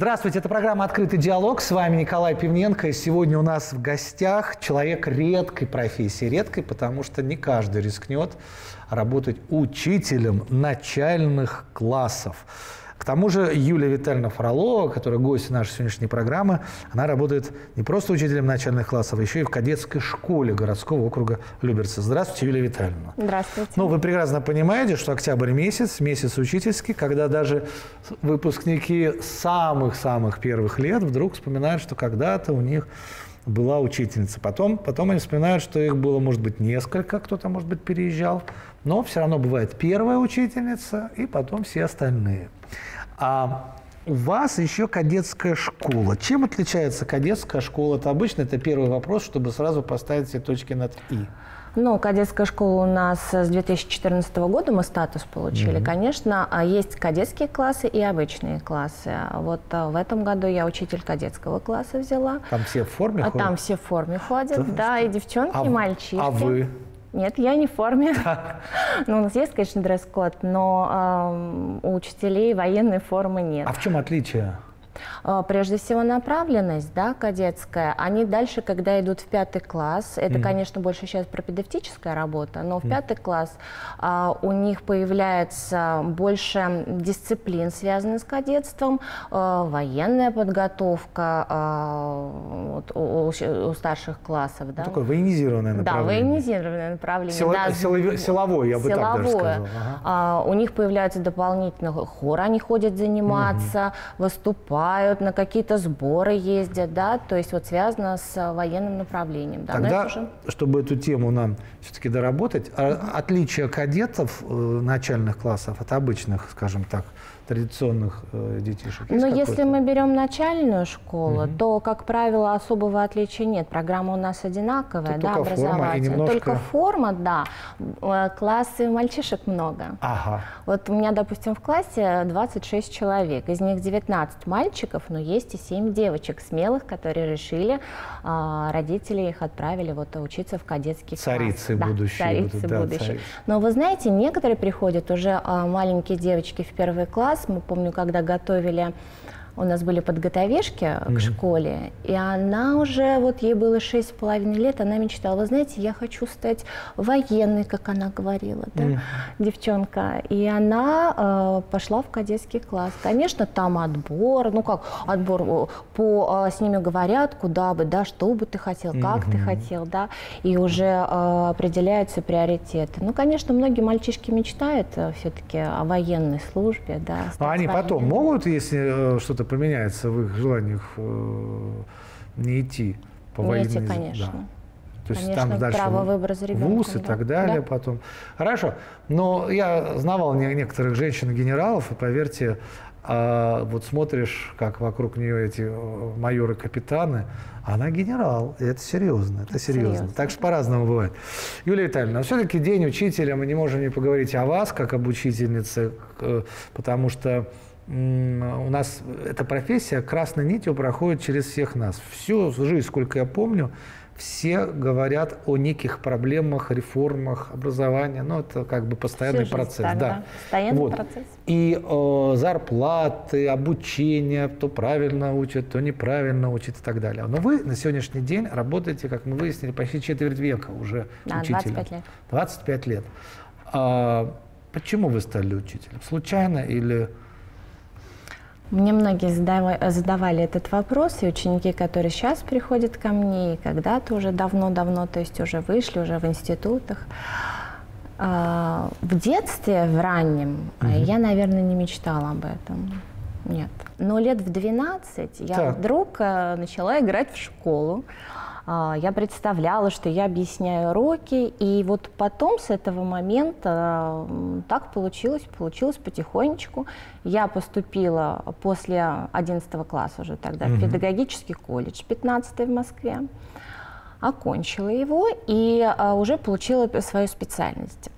Здравствуйте, это программа «Открытый диалог». С вами Николай Пивненко. И сегодня у нас в гостях человек редкой профессии. Редкой, потому что не каждый рискнет работать учителем начальных классов. К тому же Юлия Витальевна Фролова, которая гость нашей сегодняшней программы, она работает не просто учителем начальных классов, а еще и в кадетской школе городского округа Люберцы. Здравствуйте, Юлия Витальевна. Здравствуйте. Ну, вы прекрасно понимаете, что октябрь месяц, месяц учительский, когда даже выпускники самых-самых первых лет вдруг вспоминают, что когда-то у них была учительница. Потом, потом они вспоминают, что их было, может быть, несколько, кто-то, может быть, переезжал. Но все равно бывает первая учительница и потом все остальные. А у вас еще кадетская школа. Чем отличается кадетская школа от обычной? Это первый вопрос, чтобы сразу поставить все точки над «и». Ну, кадетская школа у нас с 2014 года мы статус получили. Mm-hmm. Конечно, а есть кадетские классы и обычные классы. Вот а, в этом году я учитель кадетского класса взяла. Там все в форме а ходят? Там все в форме ходят, да, да и девчонки, а, и мальчишки. А вы? Нет, я не в форме. Ну, у нас есть, конечно, дресс-код, но э, у учителей военной формы нет. А в чем отличие? А, прежде всего направленность, да, кадетская. Они дальше, когда идут в пятый класс, это, mm. конечно, больше сейчас пропедевтическая работа, но в mm. пятый класс а, у них появляется больше дисциплин, связанных с кадетством, а, военная подготовка а, вот, у, у старших классов. Да. Ну, такое военизированное направление. Да, военизированное направление. Сила, да, силовое, силовое, я бы силовое. так даже сказал. Ага. А, у них появляется дополнительно хор, они ходят заниматься, mm выступают, на какие-то сборы ездят, да, то есть вот связано с военным направлением. Да, Тогда, уже... чтобы эту тему нам все-таки доработать, mm-hmm. отличие кадетов э, начальных классов от обычных, скажем так, традиционных э, детишек? Ну, если мы берем начальную школу, угу. то, как правило, особого отличия нет. Программа у нас одинаковая, Тут да, только образовательная. Форма немножко... Только форма, да. Э, классы мальчишек много. Ага. Вот у меня, допустим, в классе 26 человек. Из них 19 мальчиков, но есть и 7 девочек смелых, которые решили, а, родители их отправили вот учиться в кадетский класс. Царицы да, будущие. Царицы будут, будущие. Да, царицы. Но вы знаете, некоторые приходят уже а, маленькие девочки в первый класс, класс, мы помню, когда готовили у нас были подготовишки mm-hmm. к школе, и она уже, вот ей было шесть с половиной лет, она мечтала, вы знаете, я хочу стать военной, как она говорила, да, mm-hmm. девчонка. И она э, пошла в кадетский класс. Конечно, там отбор, ну как, отбор, по, э, с ними говорят, куда бы, да, что бы ты хотел, как mm-hmm. ты хотел, да, и уже э, определяются приоритеты. Ну, конечно, многие мальчишки мечтают э, все-таки о военной службе, да. А они потом могут, если э, что-то поменяется в их желаниях э, не идти по не военной... Идти, конечно. Да. То есть конечно, там дальше право выбора за ребенком, вуз и да. так далее да. потом. Хорошо. Но я знавал некоторых женщин-генералов, и поверьте, а вот смотришь, как вокруг нее эти э, майоры-капитаны, она генерал, и это серьезно, это серьезно. серьезно. Так что по-разному бывает. Юлия Витальевна, все-таки день учителя, мы не можем не поговорить о вас, как об учительнице, потому что у нас эта профессия красной нитью проходит через всех нас. Всю жизнь, сколько я помню, все говорят о неких проблемах, реформах образования. Ну, это как бы постоянный Всю процесс. Так, да. да. Постоянный вот. процесс. И э, зарплаты, обучение, то правильно учат, то неправильно учат и так далее. Но вы на сегодняшний день работаете, как мы выяснили, почти четверть века уже да, учителем. 25 лет. 25 лет. А, почему вы стали учителем? Случайно или мне многие задавали этот вопрос, и ученики, которые сейчас приходят ко мне, и когда-то уже давно-давно, то есть уже вышли, уже в институтах. А, в детстве, в раннем, угу. я, наверное, не мечтала об этом. Нет. Но лет в 12 я так. вдруг э, начала играть в школу. А, я представляла, что я объясняю уроки, и вот потом с этого момента так получилось, получилось потихонечку. Я поступила после 11 класса уже тогда угу. в педагогический колледж, 15 в Москве окончила его и а, уже получила свою специальность.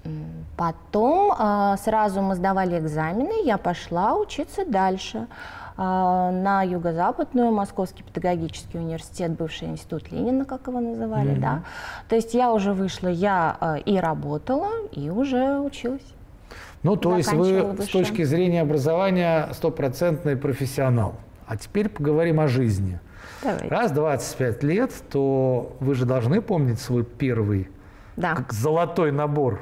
Потом а, сразу мы сдавали экзамены, я пошла учиться дальше. А, на юго-западную, Московский педагогический университет, бывший институт Ленина, как его называли, mm-hmm. да. То есть я уже вышла, я а, и работала, и уже училась. Ну, то есть вы высшее. с точки зрения образования стопроцентный профессионал. А теперь поговорим о жизни. Давайте. Раз 25 лет, то вы же должны помнить свой первый да. как золотой набор.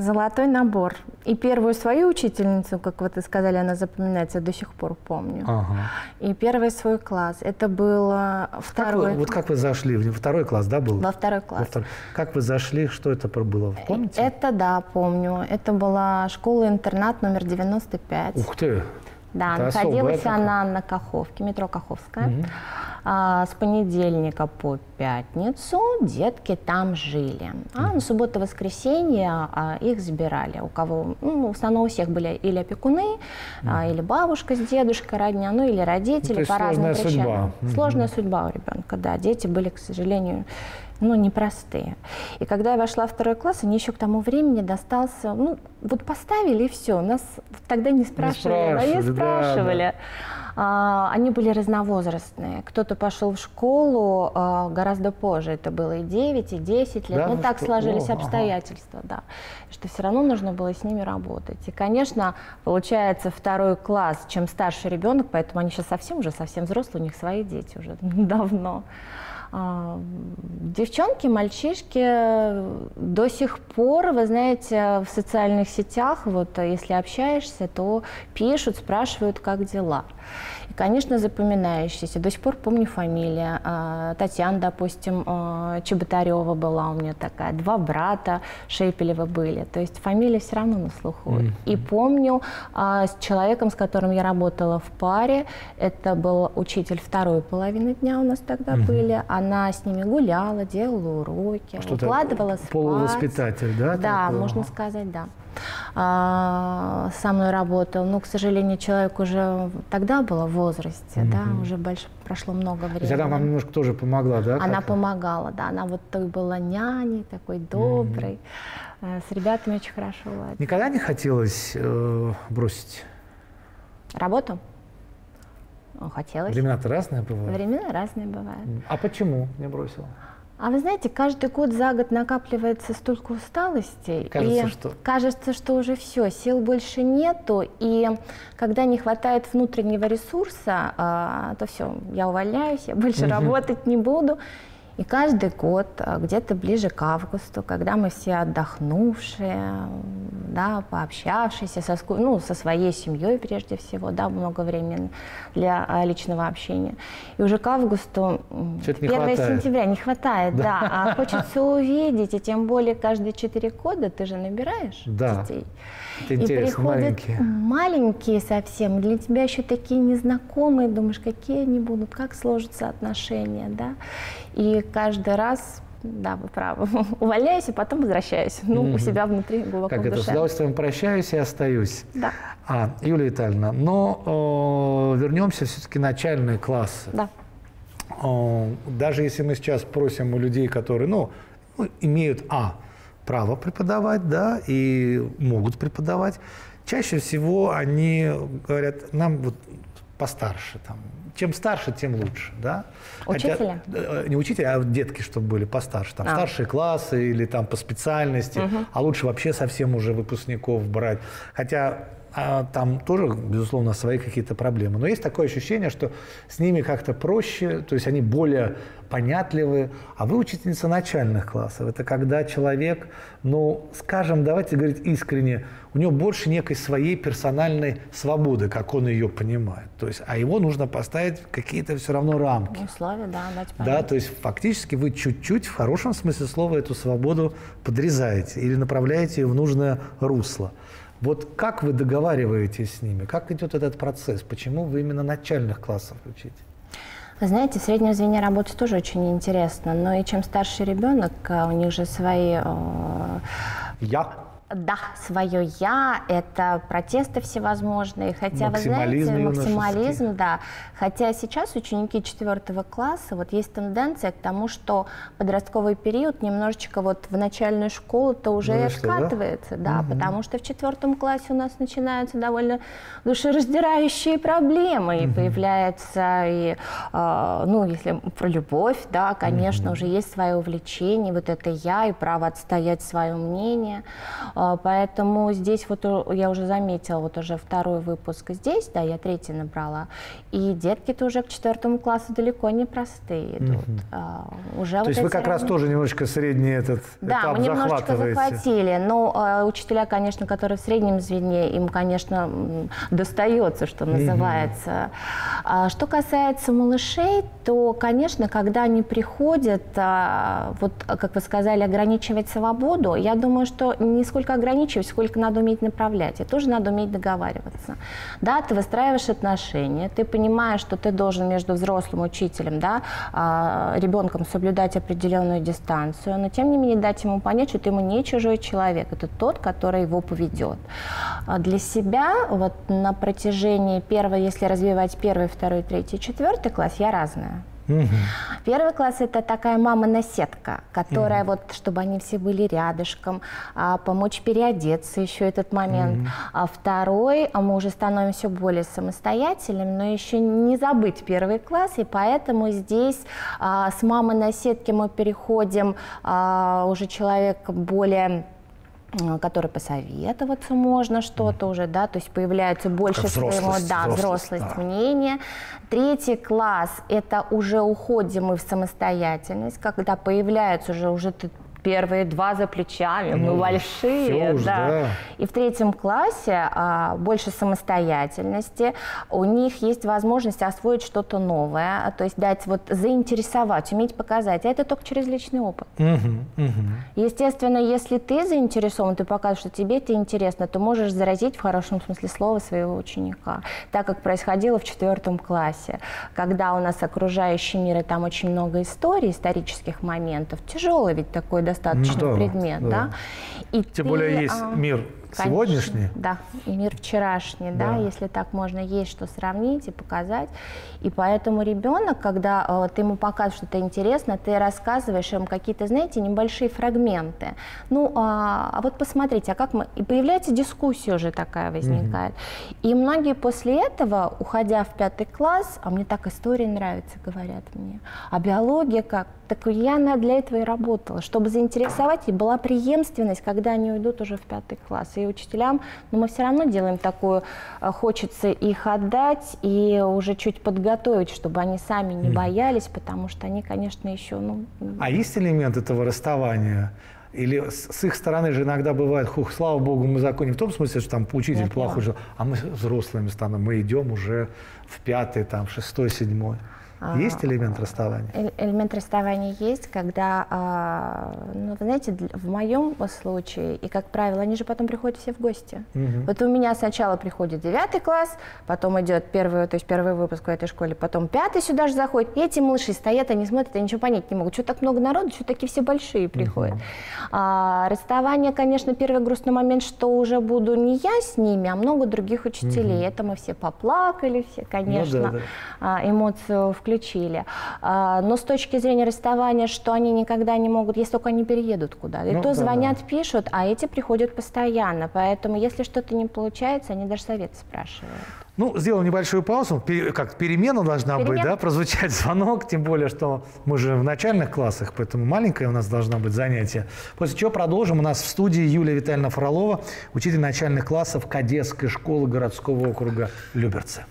Золотой набор. И первую свою учительницу, как вы сказали, она запоминается, до сих пор помню. Ага. И первый свой класс. Это был второй. Как вы, вот как вы зашли? Второй класс, да, был? Во второй класс. Во второй. Как вы зашли? Что это было? Помните? Это, да, помню. Это была школа-интернат номер 95. Ух ты! Да, это находилась она на Каховке, метро Каховская. Угу. А, с понедельника по пятницу детки там жили. А на субботу-воскресенье а, их забирали. У кого, ну, в основном у всех были или опекуны, а, или бабушка с дедушкой родня, ну или родители ну, по разным причинам. Судьба. Сложная угу. судьба у ребенка, да. Дети были, к сожалению, ну, непростые. И когда я вошла в второй класс, они еще к тому времени достался, ну, вот поставили и все. Нас тогда не спрашивали, не спрашивали. Да, не спрашивали. Да, да. А, они были разновозрастные. Кто-то пошел в школу а, гораздо позже, это было и 9, и 10 лет. Да, ну, так что? сложились О, обстоятельства, ага. да. Что все равно нужно было с ними работать. И, конечно, получается второй класс, чем старший ребенок, поэтому они сейчас совсем уже совсем взрослые, у них свои дети уже давно. А, девчонки, мальчишки до сих пор, вы знаете, в социальных сетях, вот если общаешься, то пишут, спрашивают, как дела. И, конечно, запоминающиеся. До сих пор помню фамилия. А, Татьяна, допустим, а, Чеботарева была у меня такая. Два брата Шепелева были. То есть фамилия все равно на слуху. Mm-hmm. И помню а, с человеком, с которым я работала в паре, это был учитель второй половины дня у нас тогда mm-hmm. были. Она с ними гуляла, делала уроки, Что-то укладывала спать. Полувоспитатель, да? Да, такой? можно сказать, да. А, со мной работал. Но, к сожалению, человек уже тогда был в возрасте, mm-hmm. да, уже больше прошло много времени. То есть она вам немножко тоже помогла, да? Она помогала, да. Она вот той была няней, такой доброй. Mm-hmm. С ребятами очень хорошо ладила. Никогда не хотелось э, бросить? Работу? Хотелось. Времена-то разные бывают? Времена разные бывают. А почему не бросила? А вы знаете, каждый год за год накапливается столько усталости. Кажется, и что? Кажется, что уже все, сил больше нету. И когда не хватает внутреннего ресурса, а, то все, я увольняюсь, я больше угу. работать не буду. И каждый год, а, где-то ближе к августу, когда мы все отдохнувшие, да, пообщавшиеся со, ну, со своей семьей прежде всего, да, много времени для а, личного общения. И уже к августу, 1 сентября, не хватает, да. да, а хочется увидеть, и тем более каждые 4 года ты же набираешь да. детей. Это и приходят маленькие. маленькие совсем, для тебя еще такие незнакомые, думаешь, какие они будут, как сложатся отношения, да. И каждый раз да, вы правы. Увольняюсь и потом возвращаюсь. Ну, mm-hmm. у себя внутри глубоко Как в это, душе. с удовольствием прощаюсь и остаюсь. Да. А, Юлия Витальевна, но э, вернемся все-таки начальные классы. Да. Э, даже если мы сейчас просим у людей, которые, ну, ну, имеют, а, право преподавать, да, и могут преподавать, чаще всего они говорят, нам вот постарше, там, чем старше, тем лучше, да? Учителя? Хотя, э, не учителя, а детки, чтобы были постарше, там а. старшие классы или там по специальности, угу. а лучше вообще совсем уже выпускников брать. Хотя а там тоже, безусловно, свои какие-то проблемы. Но есть такое ощущение, что с ними как-то проще, то есть они более понятливы. А вы учительница начальных классов. Это когда человек, ну, скажем, давайте говорить искренне, у него больше некой своей персональной свободы, как он ее понимает. То есть, а его нужно поставить какие-то все равно рамки. Условия, да, дать понять. Да, то есть фактически вы чуть-чуть, в хорошем смысле слова, эту свободу подрезаете или направляете ее в нужное русло. Вот как вы договариваетесь с ними? Как идет этот процесс? Почему вы именно начальных классов учите? Вы знаете, в среднем звене работать тоже очень интересно, но и чем старше ребенок, а у них же свои... Э, Я да, свое я, это протесты всевозможные, хотя, вы знаете, максимализм, да. Хотя сейчас ученики четвертого класса, вот есть тенденция к тому, что подростковый период немножечко вот в начальную школу-то уже ну, и откатывается, да, да угу. потому что в четвертом классе у нас начинаются довольно душераздирающие проблемы, и угу. появляется и, э, ну, если про любовь, да, конечно, угу. уже есть свое увлечение, вот это я, и право отстоять свое мнение, поэтому здесь вот я уже заметила, вот уже второй выпуск здесь, да, я третий набрала, и детки-то уже к четвертому классу далеко не простые идут. Угу. Уже То вот есть вы как раз тоже немножечко средний этот да, этап мы немножечко захватили, но э, учителя, конечно, которые в среднем звене, им, конечно, достается, что называется. Угу. А, что касается малышей, то, конечно, когда они приходят, а, вот, как вы сказали, ограничивать свободу, я думаю, что не сколько ограничивать, сколько надо уметь направлять. И тоже надо уметь договариваться. Да, ты выстраиваешь отношения, ты понимаешь, что ты должен между взрослым учителем, да, а, ребенком соблюдать определенную дистанцию, но тем не менее дать ему понять, что ты ему не чужой человек, это тот, который его поведет. А для себя вот на протяжении первого, если развивать первый, второй, третий, четвертый класс, я разная. Угу. Первый класс это такая мама-наседка, которая угу. вот, чтобы они все были рядышком, а, помочь переодеться еще этот момент. Угу. А второй, а мы уже становимся более самостоятельными, но еще не забыть первый класс, и поэтому здесь а, с мамы-наседки мы переходим а, уже человек более который посоветоваться можно что-то уже, да, то есть появляется больше своего, да, взрослость, да. мнения. Третий класс – это уже уходим мы в самостоятельность, когда появляется уже, уже ты первые два за плечами, ну, мы большие, уж, да. да. И в третьем классе а, больше самостоятельности, у них есть возможность освоить что-то новое, то есть дать вот заинтересовать, уметь показать, а это только через личный опыт. Угу, угу. Естественно, если ты заинтересован, ты показываешь, что тебе это интересно, то можешь заразить в хорошем смысле слова своего ученика, так как происходило в четвертом классе, когда у нас окружающий мир, и там очень много историй, исторических моментов, тяжелый ведь такой достаточно ну, да, предмет, да. да? И Тем ты, более есть а, мир Конечно, сегодняшний. Да, и мир вчерашний, да. да, если так можно, есть что сравнить и показать. И поэтому ребенок, когда э, ты ему показываешь что-то интересно, ты рассказываешь ему какие-то, знаете, небольшие фрагменты. Ну, а, а вот посмотрите, а как мы... И появляется дискуссия уже такая возникает. mm И многие после этого, уходя в пятый класс, а мне так история нравится, говорят мне, а биология как? Так я для этого и работала, чтобы заинтересовать, и была преемственность, когда они уйдут уже в пятый класс и учителям, но мы все равно делаем такую, э, хочется их отдать и уже чуть подготовить, чтобы они сами не боялись, потому что они, конечно, еще... Ну... А есть элемент этого расставания? Или с их стороны же иногда бывает, хух, слава богу, мы законе в том смысле, что там учитель плохой, же, а мы взрослыми станем, мы идем уже в пятый, там, шестой, седьмой. А, есть элемент расставания? Элемент расставания есть, когда, а, ну, вы знаете, в моем случае, и, как правило, они же потом приходят все в гости. Угу. Вот у меня сначала приходит девятый класс, потом идет первый, то есть первый выпуск в этой школе, потом пятый сюда же заходит, и эти малыши стоят, они смотрят, они ничего понять не могут. Что так много народу, что такие все большие приходят. Угу. А, расставание, конечно, первый грустный момент, что уже буду не я с ними, а много других учителей. Угу. Это мы все поплакали, все, конечно, ну, да, да. эмоцию включили включили. А, но с точки зрения расставания, что они никогда не могут, если только они переедут куда. И ну, то да, звонят, да. пишут, а эти приходят постоянно. Поэтому если что-то не получается, они даже совет спрашивают. Ну, сделаем небольшую паузу. Как перемена должна перемена. быть, да, прозвучать звонок, тем более, что мы же в начальных классах, поэтому маленькое у нас должно быть занятие. После чего продолжим. У нас в студии Юлия Витальевна Фролова, учитель начальных классов Кадетской школы городского округа Люберцы.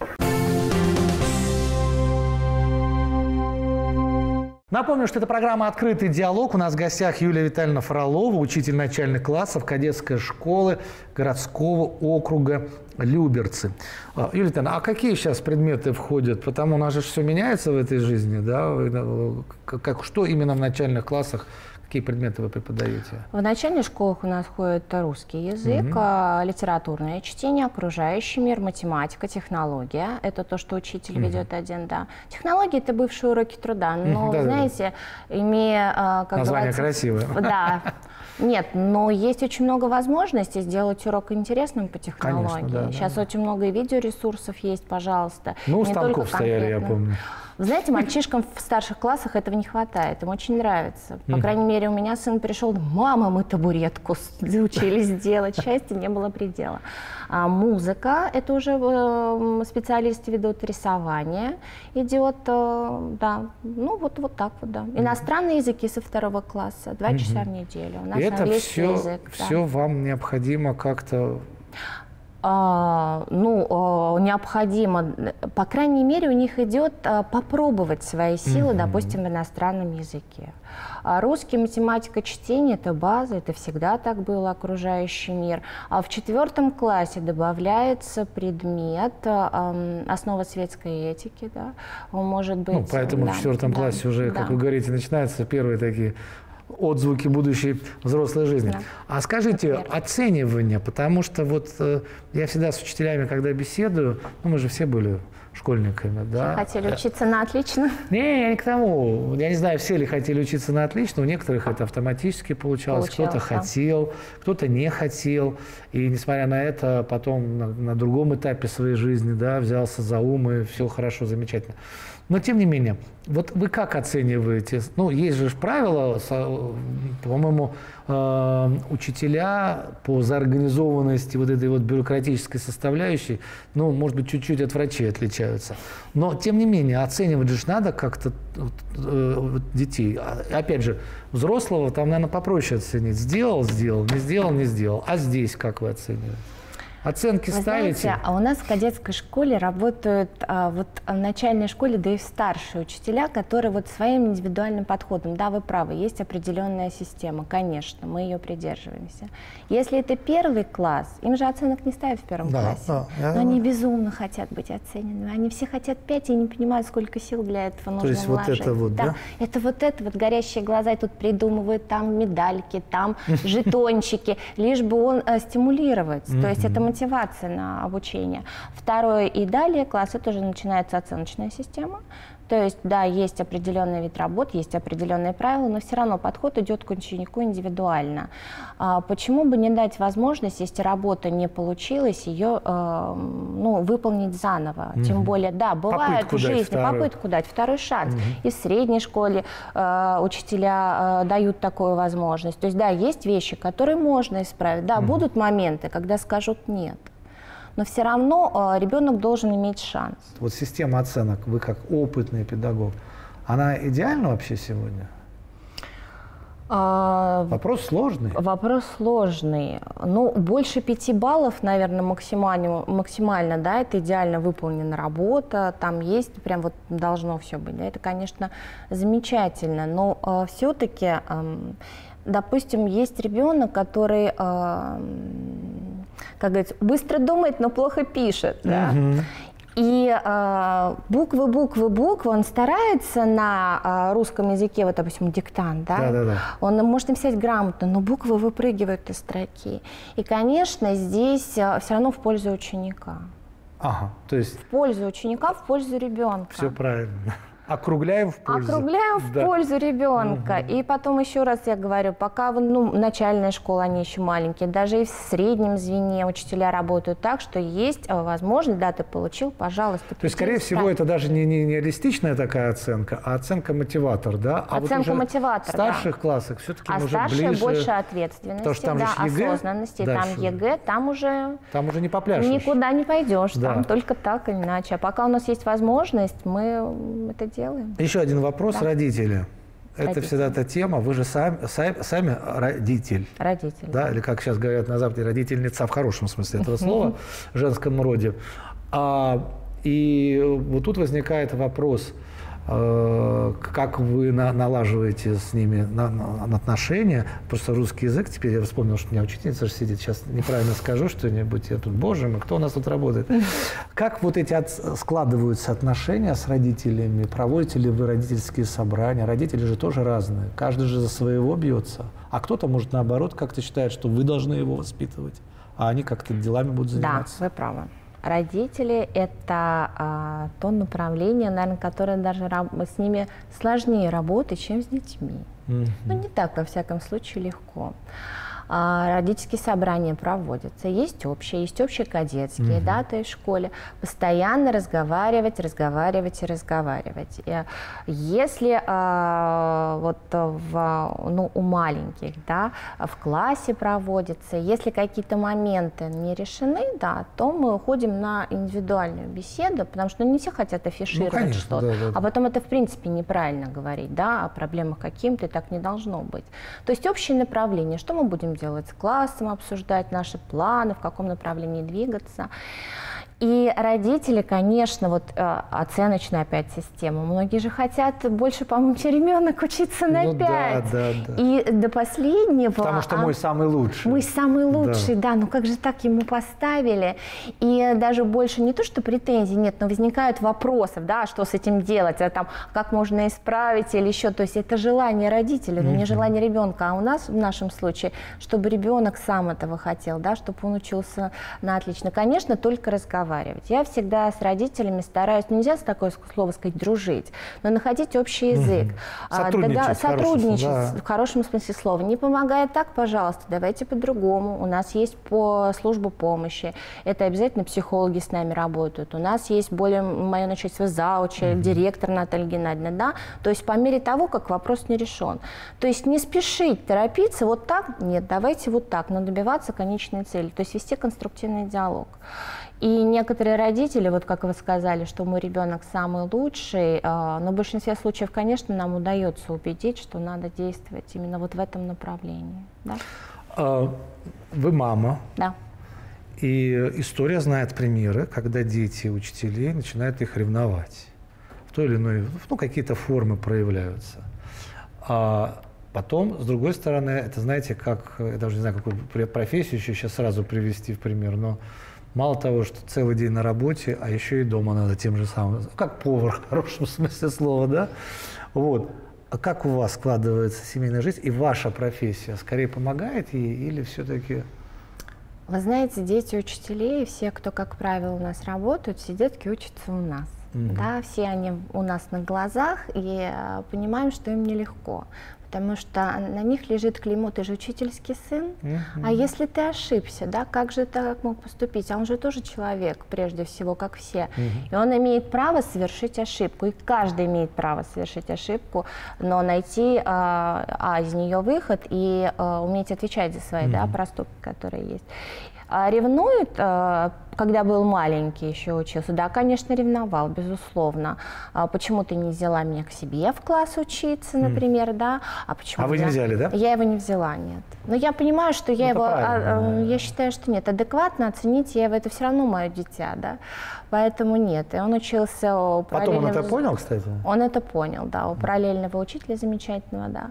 Напомню, что это программа «Открытый диалог». У нас в гостях Юлия Витальевна Фролова, учитель начальных классов кадетской школы городского округа Люберцы. А, Юлия Витальевна, а какие сейчас предметы входят? Потому у нас же все меняется в этой жизни, да? Как, что именно в начальных классах Какие предметы вы преподаете? В начальных школах у нас ходит русский язык, угу. литературное чтение, окружающий мир, математика, технология. Это то, что учитель угу. ведет один, да. Технологии – это бывшие уроки труда, но, да, знаете, да. имея… А, как Название красивое. Да. Нет, но есть очень много возможностей сделать урок интересным по технологии. Конечно, да, Сейчас да. очень много видеоресурсов есть, пожалуйста. Ну, у станков стояли, я помню. Вы знаете, мальчишкам в старших классах этого не хватает, им очень нравится. По крайней мере, у меня сын пришел, мама, мы табуретку научились делать, счастья не было предела. А музыка, это уже э, специалисты ведут рисование, идет, э, да, ну вот, вот так вот, да. Иностранные языки со второго класса, два часа в неделю. У нас это все, язык. Все да. вам необходимо как-то ну, а, необходимо, по крайней мере, у них идет а, попробовать свои силы, mm-hmm. допустим, в иностранном языке. А русский, математика, чтение – это база, это всегда так было, окружающий мир. А в четвертом классе добавляется предмет а, основа светской этики, да, он может быть… Ну, поэтому да, в четвертом да, классе уже, да. как вы говорите, начинаются первые такие отзвуки будущей взрослой жизни. Да. А скажите, Например. оценивание, потому что вот э, я всегда с учителями, когда беседую, ну мы же все были школьниками, да. Все хотели учиться на отлично? Не, я не к тому. Я не знаю, все ли хотели учиться на отлично. У некоторых это автоматически получалось. Кто-то хотел, кто-то не хотел. И несмотря на это, потом на, на другом этапе своей жизни, да, взялся за ум и все хорошо, замечательно. Но тем не менее, вот вы как оцениваете? Ну, есть же правила, по-моему, э, учителя по заорганизованности вот этой вот бюрократической составляющей, ну, может быть, чуть-чуть от врачей отличаются. Но, тем не менее, оценивать же надо как-то э, детей. А, опять же, взрослого там, наверное, попроще оценить. Сделал, сделал, не сделал, не сделал. А здесь как вы оцениваете? Оценки Вы ставите? Знаете, а у нас в кадетской школе работают а, вот в начальной школе, да и в старшие учителя, которые вот своим индивидуальным подходом, да, вы правы, есть определенная система, конечно, мы ее придерживаемся. Если это первый класс, им же оценок не ставят в первом да, классе, да, я... но они безумно хотят быть оцененными, они все хотят пять и не понимают, сколько сил для этого нужно То есть вложить. вот это вот, да? да? Это вот это вот горящие глаза, и тут придумывают там медальки, там жетончики, лишь бы он э, стимулировать, то есть это мотивация на обучение. Второе и далее класс, это уже начинается оценочная система. То есть, да, есть определенный вид работ, есть определенные правила, но все равно подход идет к ученику индивидуально. А почему бы не дать возможность, если работа не получилась, ее э, ну, выполнить заново? Угу. Тем более, да, бывает попытку в жизни дать попытку дать, второй шанс. Угу. И в средней школе э, учителя э, дают такую возможность. То есть, да, есть вещи, которые можно исправить. Да, угу. будут моменты, когда скажут нет но все равно э, ребенок должен иметь шанс. Вот система оценок, вы как опытный педагог, она идеальна вообще сегодня? А, вопрос сложный. Вопрос сложный. Ну, больше пяти баллов, наверное, максимально, максимально, да, это идеально выполнена работа, там есть, прям вот должно все быть, да, это, конечно, замечательно, но э, все-таки, э, допустим, есть ребенок, который э, как говорится, быстро думает, но плохо пишет. Да? И э, буквы, буквы, буквы, он старается на э, русском языке, вот, допустим, диктант, да? Да, да, да. Он может написать грамотно, но буквы выпрыгивают из строки. И, конечно, здесь э, все равно в пользу ученика. Ага, то есть... В пользу ученика, в пользу ребенка. Все правильно. Округляем в пользу. Округляем в да. пользу ребенка. Угу. И потом еще раз я говорю, пока ну, начальная школа, они еще маленькие, даже и в среднем звене учителя работают так, что есть э, возможность, да, ты получил, пожалуйста. То есть, скорее всего, это даже не, не, не реалистичная такая оценка, а оценка мотиватор, да? А оценка вот мотиватор, В старших да. классах все-таки а уже старшие ближе... больше ответственности, Потому что там да, ЕГЭ, осознанности, дальше. там ЕГЭ, там уже... Там уже не попляшешь. Никуда не пойдешь, да. там только так или иначе. А пока у нас есть возможность, мы это делаем делаем. Еще один вопрос, да. родители. Это родители. всегда та тема, вы же сами, сами, сами родитель. Родитель. Да, или как сейчас говорят на Западе, родительница в хорошем смысле этого слова, в женском роде. А, и вот тут возникает вопрос – как вы на, налаживаете с ними на, на, отношения. Просто русский язык, теперь я вспомнил, что у меня учительница же сидит, сейчас неправильно скажу что-нибудь, я тут, боже мой, кто у нас тут работает. Как вот эти от, складываются отношения с родителями? Проводите ли вы родительские собрания? Родители же тоже разные, каждый же за своего бьется. А кто-то, может, наоборот, как-то считает, что вы должны его воспитывать, а они как-то делами будут заниматься. Да, вы правы. Родители – это а, то направление, наверное, которое даже с ними сложнее работать, чем с детьми. Mm-hmm. Ну, не так, во всяком случае, легко. А, родительские собрания проводятся, есть общие, есть общие кадетские, угу. да, то есть в школе. Постоянно разговаривать, разговаривать и разговаривать. И если а, вот в, ну, у маленьких, да, в классе проводится, если какие-то моменты не решены, да, то мы уходим на индивидуальную беседу, потому что ну, не все хотят афишировать ну, что-то, да, да, да. а потом это в принципе неправильно говорить, да, о проблемах каким-то, так не должно быть. То есть общее направление, что мы будем делать с классом, обсуждать наши планы, в каком направлении двигаться. И родители, конечно, вот э, оценочная опять система. Многие же хотят больше помочь ребенок учиться на ну, 5. Да, да, да. И до последнего... Потому что а, мой самый лучший. Мой самый лучший, да. да. Ну как же так ему поставили? И даже больше не то, что претензий нет, но возникают вопросы, да, что с этим делать, а там, как можно исправить или еще. То есть это желание родителей, но mm-hmm. не желание ребенка. А у нас в нашем случае, чтобы ребенок сам этого хотел, да, чтобы он учился на отлично. Конечно, только разговаривать разговаривать. Я всегда с родителями стараюсь, нельзя с такое слово сказать, дружить, но находить общий язык. Угу. Сотрудничать, а, сотрудничать да. в хорошем смысле слова. Не помогает так, пожалуйста, давайте по-другому. У нас есть по службу помощи. Это обязательно психологи с нами работают. У нас есть более мое начальство заучи, угу. директор Наталья Геннадьевна, да. То есть по мере того, как вопрос не решен. То есть не спешить, торопиться, вот так, нет, давайте вот так, но добиваться конечной цели. То есть вести конструктивный диалог. И некоторые родители, вот как вы сказали, что мой ребенок самый лучший, а, но в большинстве случаев, конечно, нам удается убедить, что надо действовать именно вот в этом направлении. Да? А, вы мама. Да. И история знает примеры, когда дети учителей начинают их ревновать. В той или иной, ну, какие-то формы проявляются. А потом, с другой стороны, это, знаете, как, я даже не знаю, какую профессию еще сейчас сразу привести в пример, но Мало того, что целый день на работе, а еще и дома надо тем же самым, как повар в хорошем смысле слова, да? Вот. А как у вас складывается семейная жизнь и ваша профессия? Скорее помогает ей или все-таки... Вы знаете, дети учителей, все, кто, как правило, у нас работают, все детки учатся у нас. Mm-hmm. Да, все они у нас на глазах и э, понимаем, что им нелегко потому что на них лежит клеймо, ты же учительский сын, угу. а если ты ошибся, да, как же так мог поступить? А он же тоже человек, прежде всего, как все. Угу. И он имеет право совершить ошибку, и каждый имеет право совершить ошибку, но найти а, а из нее выход и а, уметь отвечать за свои угу. да, проступки, которые есть. А ревнует, а, когда был маленький, еще учился, да, конечно, ревновал, безусловно. А почему ты не взяла меня к себе в класс учиться, например, mm. да? А почему? А вы не взяли, да? Я его не взяла, нет. Но я понимаю, что я ну, его, а, я считаю, что нет, адекватно оценить я его, это все равно мое дитя, да. Поэтому нет. И он учился у Потом он это понял, кстати? Он это понял, да, у параллельного учителя замечательного, да.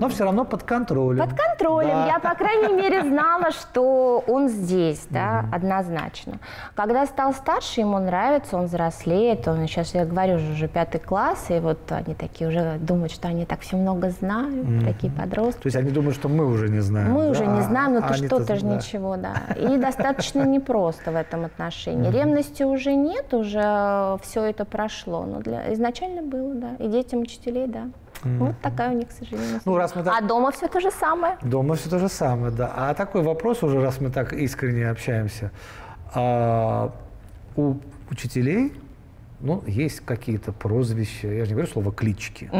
Но все равно под контролем. Под контролем. Да. Я, по крайней мере, знала, что он здесь, да, однозначно. Когда стал старше, ему нравится, он взрослеет, он сейчас, я говорю, уже пятый класс, и вот они такие уже думают, что они так все много знают, mm-hmm. такие подростки. То есть они думают, что мы уже не знаем. Мы да? уже не знаем, но а, ты что-то же да. ничего, да. И достаточно непросто в этом отношении. Mm-hmm. Ревности уже нет, уже все это прошло, но для... изначально было, да. И детям учителей, да. Mm-hmm. Вот такая у них, к сожалению. Ну, раз мы так... А дома все то же самое. Дома все то же самое, да. А такой вопрос уже, раз мы так искренне общаемся. А, у учителей ну, есть какие-то прозвища, я же не говорю слово клички,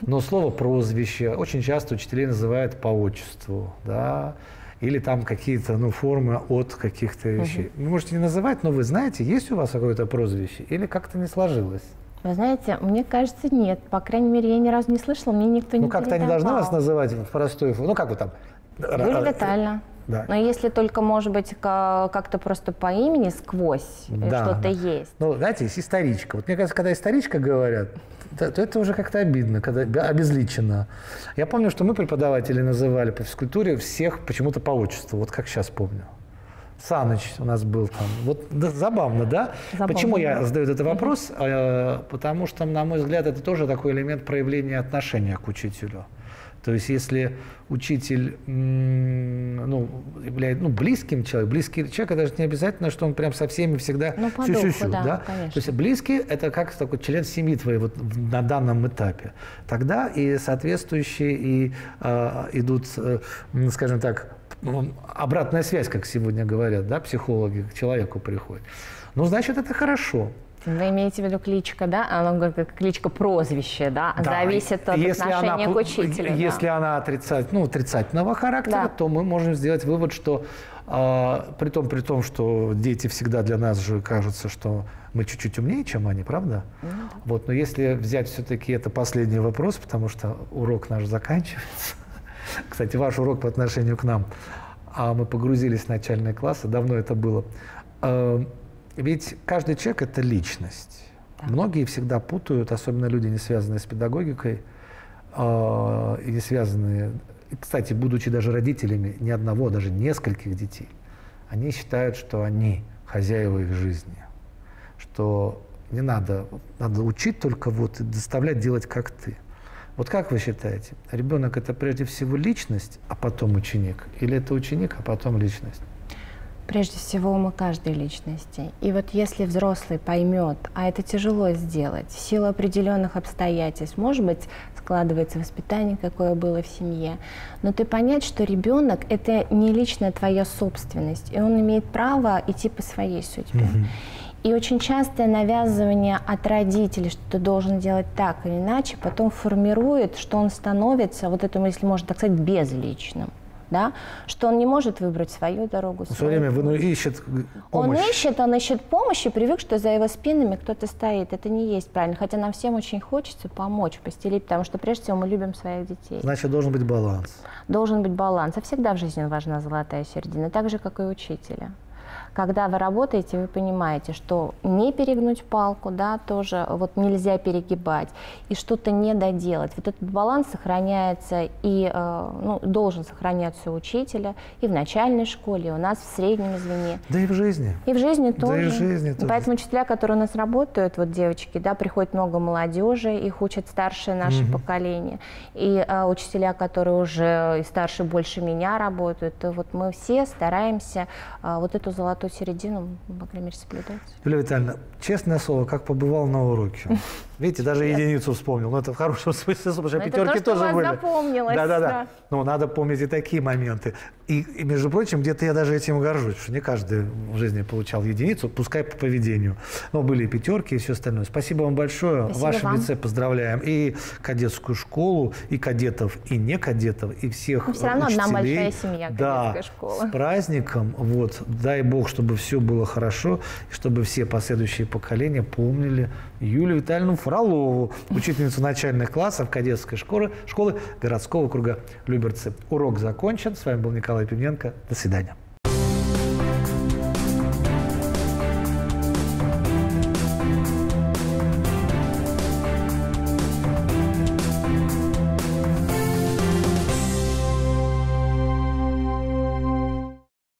но слово прозвище очень часто учителей называют по отчеству, да, или там какие-то ну, формы от каких-то вещей. Вы можете не называть, но вы знаете, есть у вас какое-то прозвище или как-то не сложилось? Вы знаете, мне кажется, нет. По крайней мере, я ни разу не слышала, мне никто не Ну, как-то они должны вас называть в форме. Ну, как вы там? Юлия Витальевна. Да. Но если только, может быть, как-то просто по имени сквозь э, да, что-то есть. Ну, знаете, есть историчка. Вот мне кажется, когда историчка говорят, то, то это уже как-то обидно, когда обезличено. Я помню, что мы преподаватели называли по физкультуре всех почему-то по отчеству, вот как сейчас помню. Саныч у нас был там. Вот да, забавно, да? Забавно, Почему я задаю этот вопрос? Э, потому что, на мой взгляд, это тоже такой элемент проявления отношения к учителю. То есть если учитель ну, является ну, близким человеком, близкий человек, это даже не обязательно, что он прям со всеми всегда ну, по да, да? То есть близкий – это как такой член семьи твоей вот на данном этапе. Тогда и соответствующие и э, идут, э, скажем так, обратная связь, как сегодня говорят, да, психологи к человеку приходят. Ну, значит, это хорошо. Вы имеете в виду кличка, да? Она как кличка прозвище, да? да. Зависит от если отношения она, к учителю. Если да. она отрицать, ну, отрицательного характера, да. то мы можем сделать вывод, что э, при, том, при том, что дети всегда для нас же кажутся, что мы чуть-чуть умнее, чем они, правда? Mm -hmm. Вот, но если взять все-таки это последний вопрос, потому что урок наш заканчивается. Кстати, ваш урок по отношению к нам, а мы погрузились в начальные классы, давно это было. Э, ведь каждый человек – это личность. Да. Многие всегда путают, особенно люди, не связанные с педагогикой, э, и не связанные, кстати, будучи даже родителями ни одного, а даже нескольких детей, они считают, что они хозяева их жизни, что не надо, надо учить только вот и заставлять делать как ты. Вот как вы считаете, ребенок это прежде всего личность, а потом ученик, или это ученик, а потом личность? Прежде всего, мы каждой личности. И вот если взрослый поймет, а это тяжело сделать, в силу определенных обстоятельств, может быть, складывается воспитание, какое было в семье, но ты понять, что ребенок это не личная твоя собственность, и он имеет право идти по своей судьбе. Угу. И очень частое навязывание от родителей, что ты должен делать так или иначе, потом формирует, что он становится, вот этому, если можно так сказать, безличным да, что он не может выбрать свою дорогу. Все время он ищет помощь. Он ищет, он ищет помощь и привык, что за его спинами кто-то стоит. Это не есть правильно. Хотя нам всем очень хочется помочь, постелить, потому что прежде всего мы любим своих детей. Значит, должен быть баланс. Должен быть баланс. А всегда в жизни важна золотая середина, так же, как и учителя когда вы работаете, вы понимаете, что не перегнуть палку, да, тоже вот нельзя перегибать, и что-то не доделать. Вот этот баланс сохраняется и э, ну, должен сохраняться у учителя и в начальной школе, и у нас в среднем звене. Да и в жизни. И в жизни тоже. Да и в жизни тоже. Поэтому учителя, которые у нас работают, вот девочки, да, приходит много молодежи, их учат старшее наше угу. поколение. И э, учителя, которые уже и старше больше меня работают, вот мы все стараемся э, вот эту золотую золотую середину, по крайней мере, соблюдать. Юлия Витальевна, честное слово, как побывал на уроке. Видите, даже единицу вспомнил. Но это в хорошем смысле, потому что пятерки то, тоже были. запомнилось. Да-да-да. Да. Ну, надо помнить и такие моменты. И, и, между прочим, где-то я даже этим горжусь, что не каждый в жизни получал единицу, пускай по поведению. Но были и пятерки, и все остальное. Спасибо вам большое. Спасибо в вашем вам. лице поздравляем и кадетскую школу, и кадетов, и не кадетов, и всех Но все равно учителей. одна большая семья, да, школа. с праздником. Вот. Дай Бог, чтобы все было хорошо, и чтобы все последующие поколения помнили Юлию Витальевну Фролову, учительницу начальных классов кадетской школы, школы городского округа Люберцы. Урок закончен. С вами был Николай Пименко. До свидания.